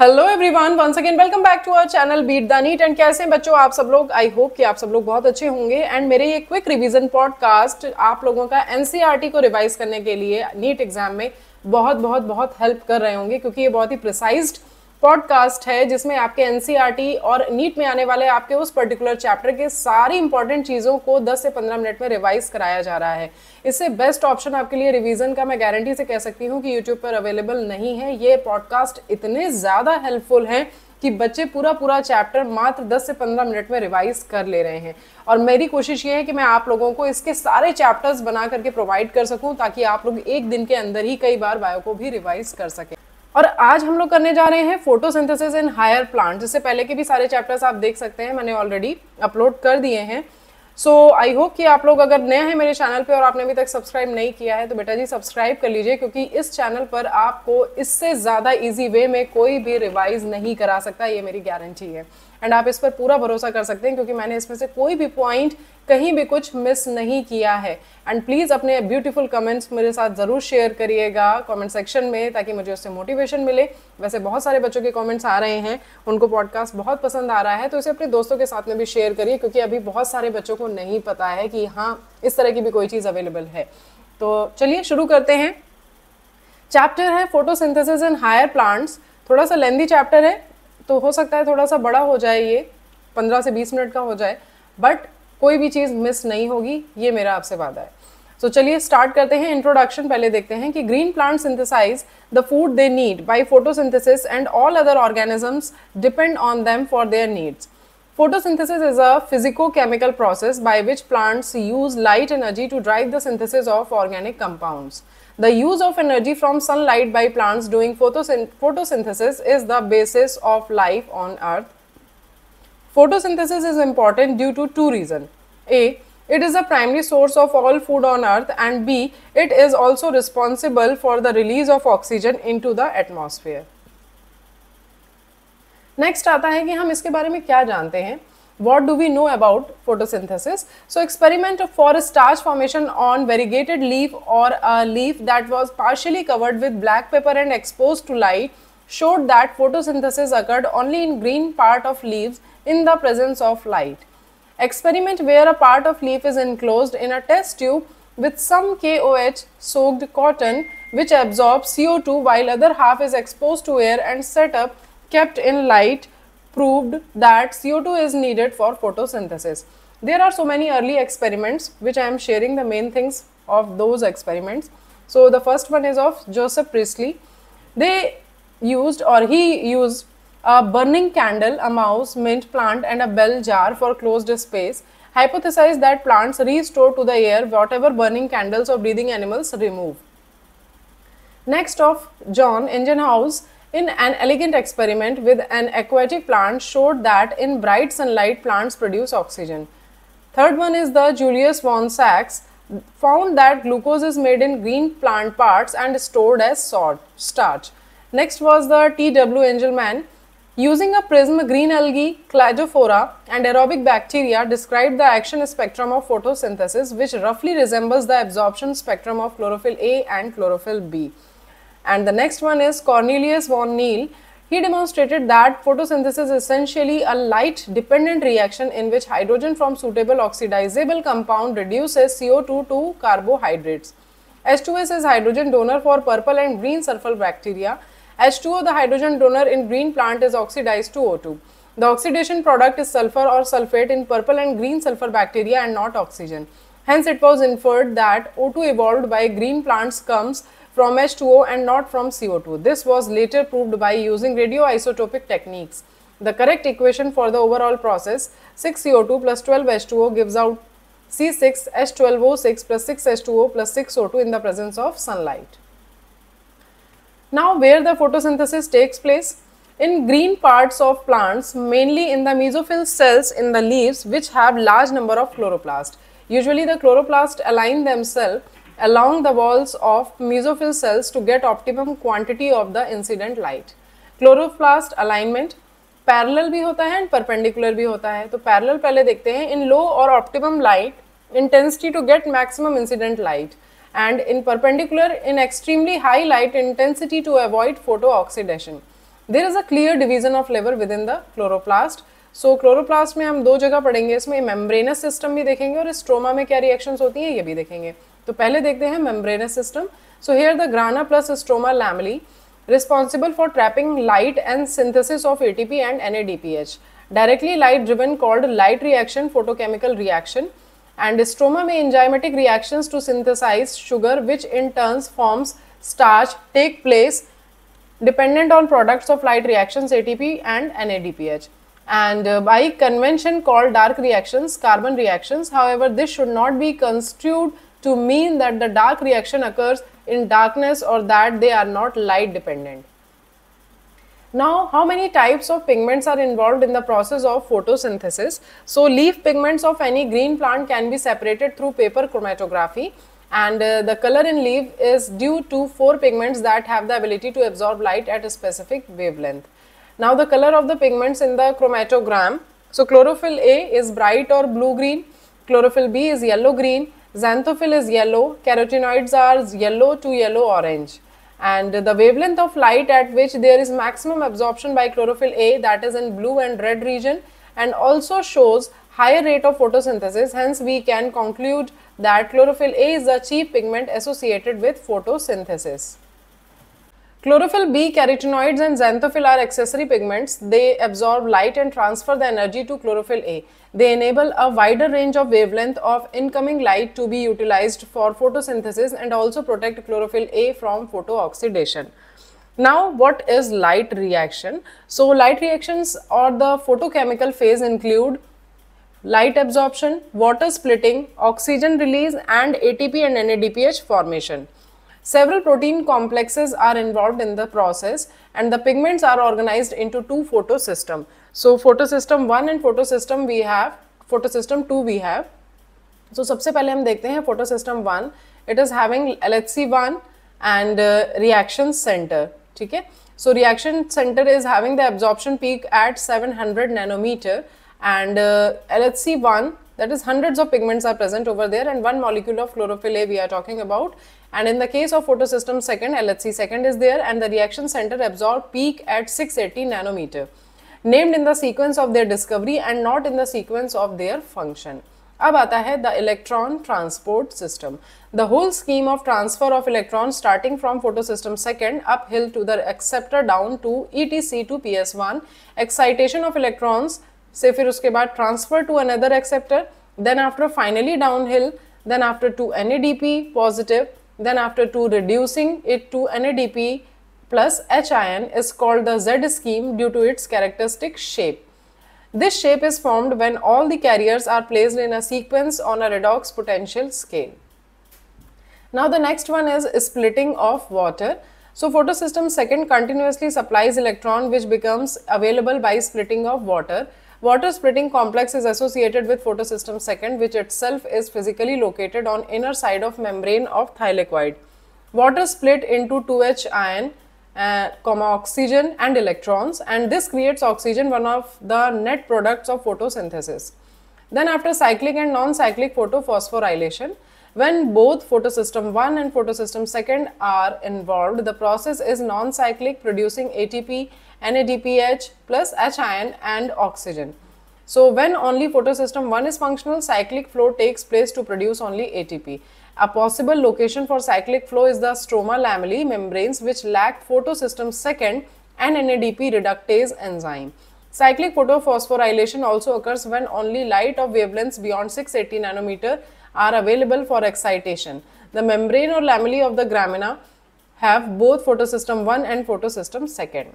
Hello everyone once again welcome back to our channel beat the NEET and कैसे हैं बच्चों आप सब लोग? आई होप कि आप सब लोग बहुत अच्छे होंगे। एंड मेरे ये क्विक रिवीजन पॉडकास्ट आप लोगों का एनसीईआरटी को रिवाइज करने के लिए नीट एग्ज़ाम में बहुत बहुत बहुत हेल्प कर रहे होंगे, क्योंकि ये बहुत ही प्रिसाइज्ड पॉडकास्ट है, जिसमें आपके एनसीईआरटी और नीट में आने वाले आपके उस पर्टिकुलर चैप्टर के सारी इंपॉर्टेंट चीज़ों को 10 से 15 मिनट में रिवाइज कराया जा रहा है। इससे बेस्ट ऑप्शन आपके लिए रिवीजन का मैं गारंटी से कह सकती हूँ कि यूट्यूब पर अवेलेबल नहीं है। ये पॉडकास्ट इतने ज़्यादा हेल्पफुल हैं कि बच्चे पूरा पूरा चैप्टर मात्र 10 से 15 मिनट में रिवाइज कर ले रहे हैं। और मेरी कोशिश ये है कि मैं आप लोगों को इसके सारे चैप्टर्स बना करके प्रोवाइड कर सकूँ, ताकि आप लोग एक दिन के अंदर ही कई बार बायो को भी रिवाइज कर सकें। और आज हम लोग करने जा रहे हैं फोटोसिंथेसिस इन हायर प्लांट जिससे पहले के भी सारे चैप्टर्स आप देख सकते हैं, मैंने ऑलरेडी अपलोड कर दिए हैं। सो आई होप कि आप लोग अगर नए हैं मेरे चैनल पे और आपने अभी तक सब्सक्राइब नहीं किया है तो बेटा जी सब्सक्राइब कर लीजिए, क्योंकि इस चैनल पर आपको इससे ज़्यादा ईजी वे में कोई भी रिवाइज नहीं करा सकता, ये मेरी गारंटी है। एंड आप इस पर पूरा भरोसा कर सकते हैं, क्योंकि मैंने इसमें से कोई भी पॉइंट कहीं भी कुछ मिस नहीं किया है। एंड प्लीज़ अपने ब्यूटीफुल कमेंट्स मेरे साथ ज़रूर शेयर करिएगा कमेंट सेक्शन में, ताकि मुझे उससे मोटिवेशन मिले। वैसे बहुत सारे बच्चों के कमेंट्स आ रहे हैं, उनको पॉडकास्ट बहुत पसंद आ रहा है तो इसे अपने दोस्तों के साथ में भी शेयर करिए, क्योंकि अभी बहुत सारे बच्चों को नहीं पता है कि हाँ इस तरह की भी कोई चीज़ अवेलेबल है। तो चलिए शुरू करते हैं। चैप्टर है फोटोसिंथेसिस इन हायर प्लांट्स थोड़ा सा लेंदी चैप्टर है। तो हो सकता है थोड़ा सा बड़ा हो जाए ये पंद्रह से बीस मिनट का हो जाए बट कोई भी चीज़ मिस नहीं होगी ये मेरा आपसे वादा है सो so, चलिए स्टार्ट करते हैं इंट्रोडक्शन पहले देखते हैं कि green plant synthesize the food they need by photosynthesis and all other organisms depend on them for their needs Photosynthesis is a physico-chemical process by which plants use light energy to drive the synthesis of organic compounds. The use of energy from sunlight by plants doing photosynthesis is the basis of life on earth photosynthesis is important due to two reason A it is the primary source of all food on earth and B it is also responsible for the release of oxygen into the atmosphere next आता है कि हम इसके बारे में क्या जानते हैं। What do we know about photosynthesis? So experiment for starch formation on variegated leaf or a leaf that was partially covered with black pepper and exposed to light showed that photosynthesis occurred only in green part of leaves in the presence of light. Experiment where a part of leaf is enclosed in a test tube with some KOH soaked cotton which absorbs CO2 while other half is exposed to air and set up kept in light proved that CO2 is needed for photosynthesis. There are so many early experiments which I am sharing the main things of those experiments. So the first one is of Joseph Priestley. They used or he used a burning candle, a mouse, mint plant and a bell jar for closed space. Hypothesized that plants restore to the air whatever burning candles or breathing animals remove. Next of John Ingenhousz in an elegant experiment with an aquatic plant showed that in bright sunlight plants produce oxygen. Third one is the Julius von Sachs found that glucose is made in green plant parts and stored as salt, starch. Next was the T.W. Engelmann Using a prism, green algae, cladophora and aerobic bacteria described the action spectrum of photosynthesis which roughly resembles the absorption spectrum of chlorophyll A and chlorophyll B. And the next one is Cornelius von Niel. He demonstrated that photosynthesis is essentially a light dependent reaction in which hydrogen from suitable oxidizable compound reduces CO2 to carbohydrates. H2S is hydrogen donor for purple and green sulfur bacteria H2O, the hydrogen donor in green plant is oxidized to O2. The oxidation product is sulfur or sulfate in purple and green sulfur bacteria and not oxygen. Hence, it was inferred that O2 evolved by green plants comes from H2O and not from CO2. This was later proved by using radioisotopic techniques. The correct equation for the overall process 6CO2 plus 12H2O gives out C6H12O6 plus 6H2O plus 6O2 in the presence of sunlight. Now where the photosynthesis takes place? In green parts of plants, mainly in the mesophyll cells in the leaves which have large number of chloroplasts. Usually the chloroplasts align themselves along the walls of mesophyll cells to get optimum quantity of the incident light. Chloroplast alignment parallel भी होता है and perpendicular भी होता है तो parallel पहले देखते हैं इन लो और optimum light intensity to get maximum incident light and in perpendicular in extremely high light intensity to avoid photo oxidation. There is a clear division of lever within the chloroplast so chloroplast में हम दो जगह पढ़ेंगे इसमें membranes system भी देखेंगे और stroma में क्या रिएक्शंस होती हैं ये भी देखेंगे तो पहले देखते हैं membranous system so here the grana plus stroma lamellae responsible for trapping light and synthesis of ATP and NADPH. Directly light driven called light reaction photochemical reaction and stroma may enzymatic reactions to synthesize sugar which in turns forms starch take place dependent on products of light reactions ATP and NADPH and uh, by convention called dark reactions carbon reactions however this should not be construed to mean that the dark reaction occurs in darkness or that they are not light dependent. Now, how many types of pigments are involved in the process of photosynthesis? So, leaf pigments of any green plant can be separated through paper chromatography and uh, the color in leaf is due to four pigments that have the ability to absorb light at a specific wavelength. Now, the color of the pigments in the chromatogram. So, chlorophyll A is bright or blue green, chlorophyll B is yellow green, Xanthophyll is yellow, carotenoids are yellow to yellow orange and the wavelength of light at which there is maximum absorption by chlorophyll A that is in blue and red region and also shows higher rate of photosynthesis hence we can conclude that chlorophyll A is the chief pigment associated with photosynthesis. Chlorophyll B, carotenoids and xanthophyll are accessory pigments. They absorb light and transfer the energy to chlorophyll A. They enable a wider range of wavelength of incoming light to be utilized for photosynthesis and also protect chlorophyll A from photooxidation. Now, what is light reaction? So, light reactions or the photochemical phase include light absorption, water splitting, oxygen release and ATP and NADPH formation. Several protein complexes are involved in the process and the pigments are organized into two photosystem. So photosystem 1 and photosystem we have, photosystem 2 we have. So सबसे पहले हम देखते हैं photosystem 1 it is having LHC1 and uh, reaction center ठीक है so reaction center is having the absorption peak at 700 nanometer and uh, LHC1 that is hundreds of pigments are present over there and one molecule of chlorophyll A we are talking about and in the case of photosystem second LHC second is there and the reaction center absorb peak at 680 nanometer named in the sequence of their discovery and not in the sequence of their function. अब आता है the electron transport system. The whole scheme of transfer of electrons starting from photosystem second uphill to the acceptor down to ETC to PS1, excitation of electrons से फिर उसके बाद transfer to another acceptor, then after finally downhill, then after to NADP positive, then after to reducing it to NADP plus H ion is called the Z scheme due to its characteristic shape. This shape is formed when all the carriers are placed in a sequence on a redox potential scale. Now the next one is splitting of water. So photosystem second continuously supplies electron which becomes available by splitting of water. Water splitting complex is associated with photosystem second which itself is physically located on inner side of membrane of thylakoid. Water split into 2H ion, uh, oxygen and electrons and this creates oxygen one of the net products of photosynthesis. Then after cyclic and non-cyclic photophosphorylation, when both photosystem 1 and photosystem 2 are involved, the process is non-cyclic producing ATP, NADPH plus H ion and oxygen. So when only photosystem 1 is functional, cyclic flow takes place to produce only ATP. A possible location for cyclic flow is the stroma lamellae membranes which lack photosystem 2 and NADP reductase enzyme. Cyclic photophosphorylation also occurs when only light of wavelengths beyond 680 nanometer are available for excitation. The membrane or lamellae of the gramina have both photosystem 1 and photosystem 2.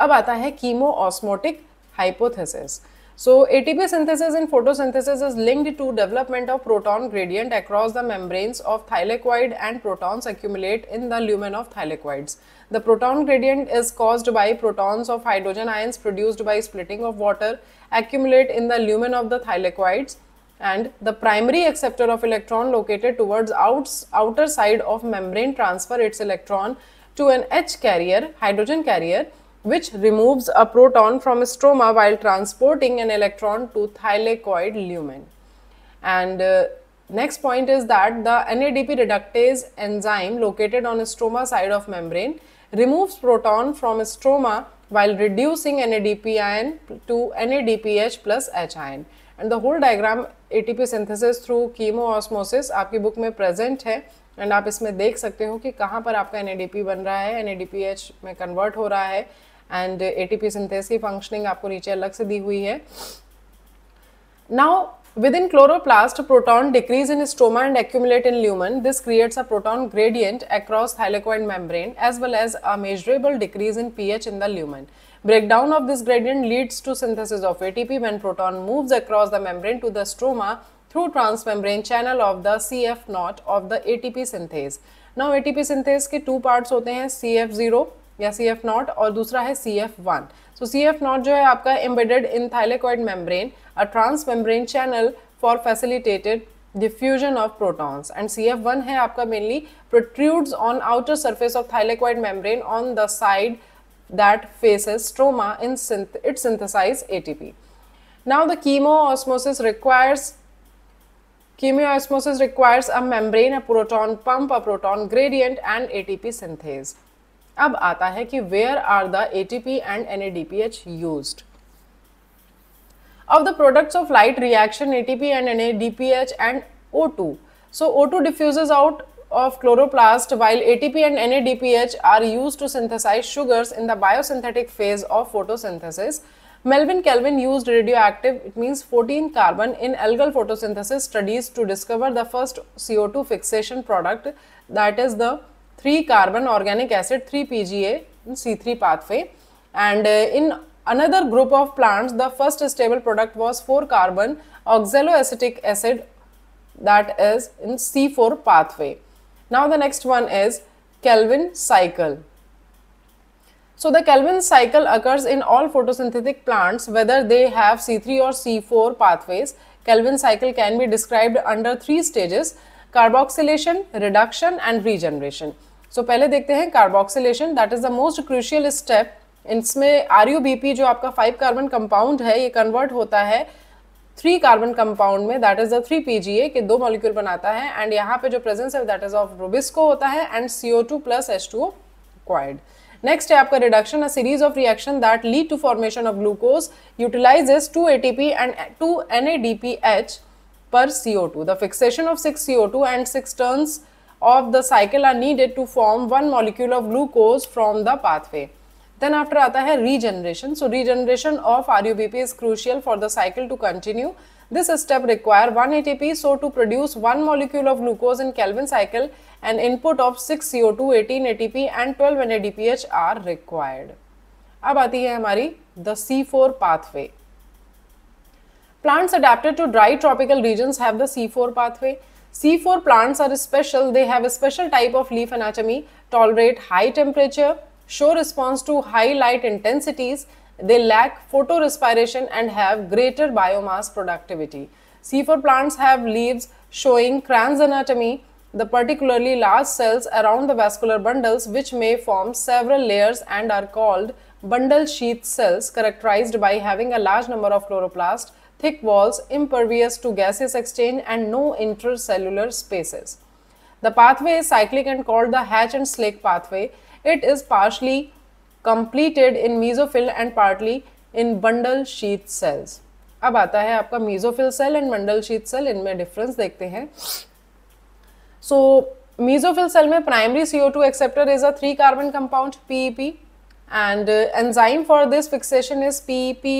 अब आता है chemo-osmotic hypothesis. So ATP synthesis in photosynthesis is linked to development of proton gradient across the membranes of thylakoid and protons accumulate in the lumen of thylakoids. The proton gradient is caused by protons of hydrogen ions produced by splitting of water accumulate in the lumen of the thylakoids and the primary acceptor of electron located towards outs, outer side of membrane transfer its electron to an H carrier, hydrogen carrier which removes a proton from a stroma while transporting an electron to thylakoid lumen. And uh, next point is that the NADP reductase enzyme located on a stroma side of membrane removes proton from a stroma while reducing NADP ion to NADPH plus H ion. And the whole diagram ATP synthesis through chemoosmosis आपकी book में present है and आप इसमें देख सकते हो कि कहाँ पर आपका NADP बन रहा है NADPH में कन्वर्ट हो रहा है एंड ATP सिंथेसिस की फंक्शनिंग आपको नीचे अलग से दी हुई है now Within chloroplast, proton decrease in stroma and accumulate in lumen. This creates a proton gradient across thylakoid membrane as well as a measurable decrease in pH in the lumen. Breakdown of this gradient leads to synthesis of ATP when proton moves across the membrane to the stroma through transmembrane channel of the CF naught of the ATP synthase. Now ATP synthase के two parts होते हैं CF0 या सी F not और दूसरा है सी F one तो सी F not जो है आपका embedded in thylakoid membrane a transmembrane channel for facilitated diffusion of protons and C F one है आपका mainly protrudes on outer surface of thylakoid membrane on the side that faces stroma in it synthesize A T P now the chemiosmosis requires Chemoosmosis requires a membrane, a proton pump, a proton gradient, and ATP synthase. अब आता है कि where are the ATP and NADPH used of the products of light reaction ATP and NADPH and O2. So O2 diffuses out of chloroplast while ATP and NADPH are used to synthesize sugars in the biosynthetic phase of photosynthesis. Melvin Calvin used radioactive, it means 14 carbon in algal photosynthesis studies to discover the first CO2 fixation product that is the 3 carbon organic acid 3-PGA in C3 pathway and uh, in another group of plants, the first stable product was 4-carbon oxaloacetic acid that is in C4 pathway. Now the next one is Calvin cycle. So the Calvin cycle occurs in all photosynthetic plants whether they have C3 or C4 pathways. Calvin cycle can be described under three stages carboxylation, reduction and regeneration. So, पहले देखते हैं carboxylation that is the most crucial step इसमें आर जो आपका five carbon compound है, ये convert होता है थ्री कार्बन कंपाउंड में. That is the three PGA के दो मॉलिक्यूल बनाता है. एंड यहाँ पे जो प्रेजेंस है दैट इज़ ऑफ़ रुबिस्को होता है and CO two plus H two क्वाइड next है आपका reduction a series of reaction that lead to formation of glucose utilises two ATP and two N A D P H per CO two the fixation of six CO two and six turns of the cycle are needed to form one molecule of glucose from the pathway. Then after आता है regeneration. So regeneration of RUBP is crucial for the cycle to continue. This step require 1 ATP. So to produce one molecule of glucose in Calvin cycle, an input of 6 CO2, 18 ATP and 12 NADPH are required. अब आती है हमारी the C4 pathway. Plants adapted to dry tropical regions have the C4 pathway. C4 plants are special. They have a special type of leaf anatomy, tolerate high temperature, show response to high light intensities, they lack photorespiration and have greater biomass productivity. C4 plants have leaves showing Kranz anatomy, the particularly large cells around the vascular bundles which may form several layers and are called bundle sheath cells characterized by having a large number of chloroplasts, thick walls, impervious to gaseous exchange and no intercellular spaces. The pathway is cyclic and called the Hatch and Slack pathway. It is partially completed in mesophyll and partly in bundle sheath cells. अब आता है आपका mesophyll cell and मंडल शीत cell इनमें difference देखते हैं so mesophyll cell में primary C O two acceptor is a three carbon compound PEP and enzyme for this fixation is PEP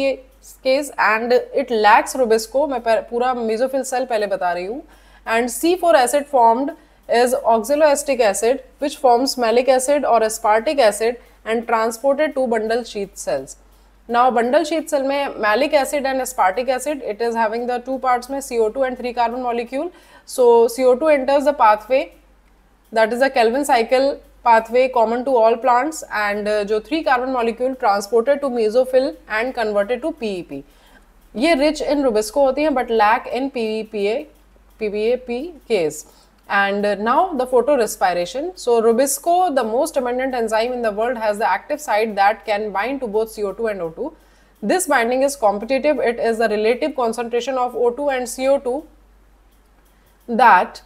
case and it lacks rubisco मैं पूरा mesophyll cell पहले बता रही हूँ. And C four acid formed is oxaloacetic acid which forms malic acid और aspartic acid and transported to bundle sheath cells now bundle sheath cell में malic acid and aspartic acid it is having the two parts में C O two and three carbon molecule so C O two enters the pathway that is a Calvin cycle pathway common to all plants and uh, जो 3 carbon molecule transported to mesophyll and converted to PEP. ये rich in rubisco होती हैं but lack in PEPA PPAP case. And now the photorespiration. So Rubisco, the most abundant enzyme in the world, has the active site that can bind to both CO2 and O2. This binding is competitive. It is the relative concentration of O2 and CO2 that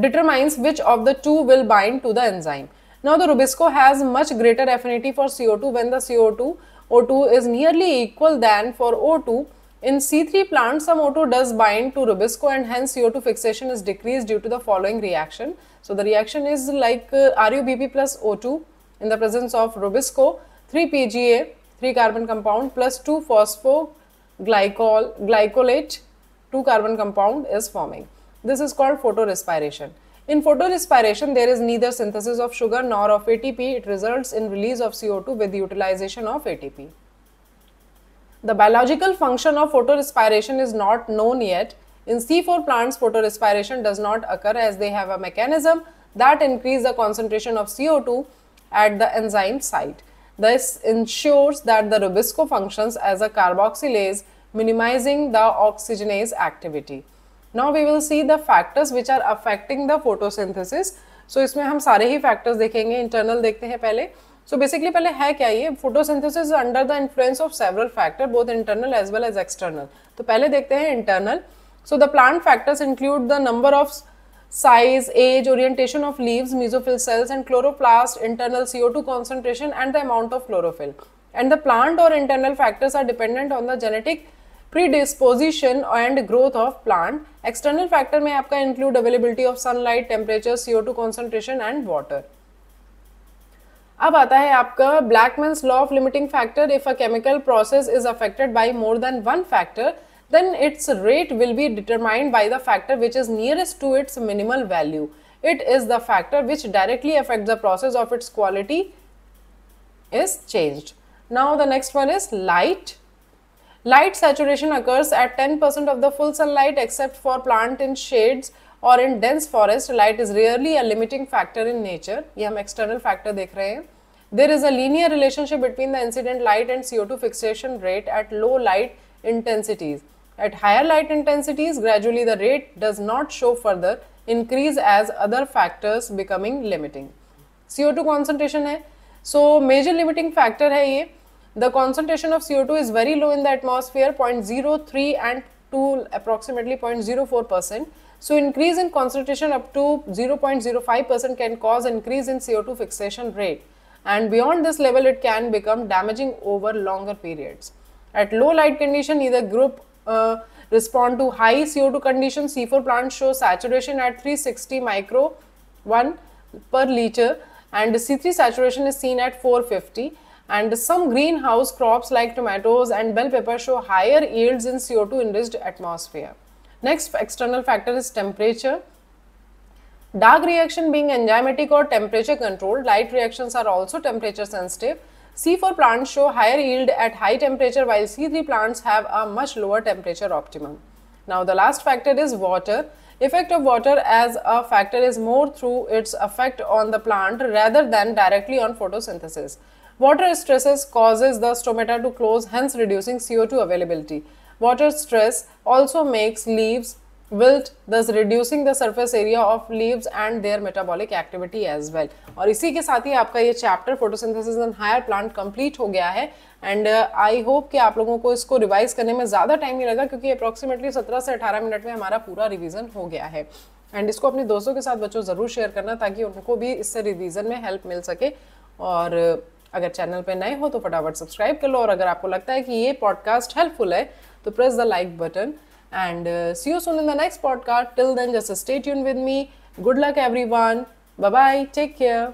determines which of the two will bind to the enzyme. Now the Rubisco has much greater affinity for CO2 when the CO2 O2 is nearly equal than for O2. In C3 plants, some O2 does bind to Rubisco and hence CO2 fixation is decreased due to the following reaction. So the reaction is like uh, RuBP plus O2 in the presence of Rubisco, 3 PGA, 3 carbon compound plus 2 phosphoglycol glycolate, 2 carbon compound is forming. This is called photorespiration. In photorespiration, there is neither synthesis of sugar nor of ATP. It results in release of CO2 with the utilization of ATP. The biological function of photorespiration is not known yet. In C4 plants, photorespiration does not occur as they have a mechanism that increase the concentration of CO2 at the enzyme site. This ensures that the Rubisco functions as a carboxylase, minimizing the oxygenase activity. Now we will see the factors which are affecting the photosynthesis so इसमें हम सारे ही factors देखेंगे internal देखते हैं पहले। सो so basically पहले है क्या ये? Photosynthesis under the influence of several factor both internal as well as external तो पहले देखते हैं internal so the plant factors include the number of size as orientation of leaves mesophyll cells and chloroplast internal CO two concentration and the amount of chlorophyll and the plant और internal factors are dependent on the genetic predisposition and growth of plant. External factor may आपका include availability of sunlight, temperature, CO2 concentration and water. अब आता है आपका Blackman's law of limiting factor. If a chemical process is affected by more than one factor, then its rate will be determined by the factor which is nearest to its minimal value. It is the factor which directly affects the process of its quality is changed. Now the next one is light. Light saturation occurs at 10% of the full sunlight except for plant in shades or in dense forest. Light is rarely a limiting factor in nature. ये हम external factor देख रहे हैं. There is a linear relationship between the incident light and CO2 fixation rate at low light intensities. At higher light intensities, gradually the rate does not show further increase as other factors becoming limiting. CO2 concentration है. So major limiting factor है ये. the concentration of CO2 is very low in the atmosphere 0.03 and to approximately 0.04 percent. So increase in concentration up to 0.05 percent can cause increase in CO2 fixation rate and beyond this level it can become damaging over longer periods. At low light condition either group uh, respond to high CO2 conditions. C4 plants show saturation at 360 micro 1 per liter and C3 saturation is seen at 450 and some greenhouse crops like tomatoes and bell pepper show higher yields in CO2 enriched atmosphere. Next external factor is temperature. Dark reaction being enzymatic or temperature controlled, light reactions are also temperature sensitive. C4 plants show higher yield at high temperature while C3 plants have a much lower temperature optimum. Now the last factor is water. Effect of water as a factor is more through its effect on the plant rather than directly on photosynthesis. Water stresses causes the stomata to close hence reducing CO2 availability. Water stress also makes leaves wilt thus reducing the surface area of leaves and their metabolic activity as well और इसी के साथ ही आपका ये chapter photosynthesis in higher plant complete हो गया है एंड आई होप कि आप लोगों को इसको रिवाइज करने में ज़्यादा टाइम नहीं लगा क्योंकि अप्रॉक्सीमेटली 17 से 18 मिनट में हमारा पूरा रिवीजन हो गया है एंड इसको अपने दोस्तों के साथ बच्चों ज़रूर शेयर करना ताकि उनको भी इससे रिवीजन में हेल्प मिल सके और अगर चैनल पर नए हो तो फटाफट सब्सक्राइब कर लो और अगर आपको लगता है कि ये पॉडकास्ट हेल्पफुल है तो press the like button and see you soon in the next podcast till then just stay tune with me good luck everyone bye take care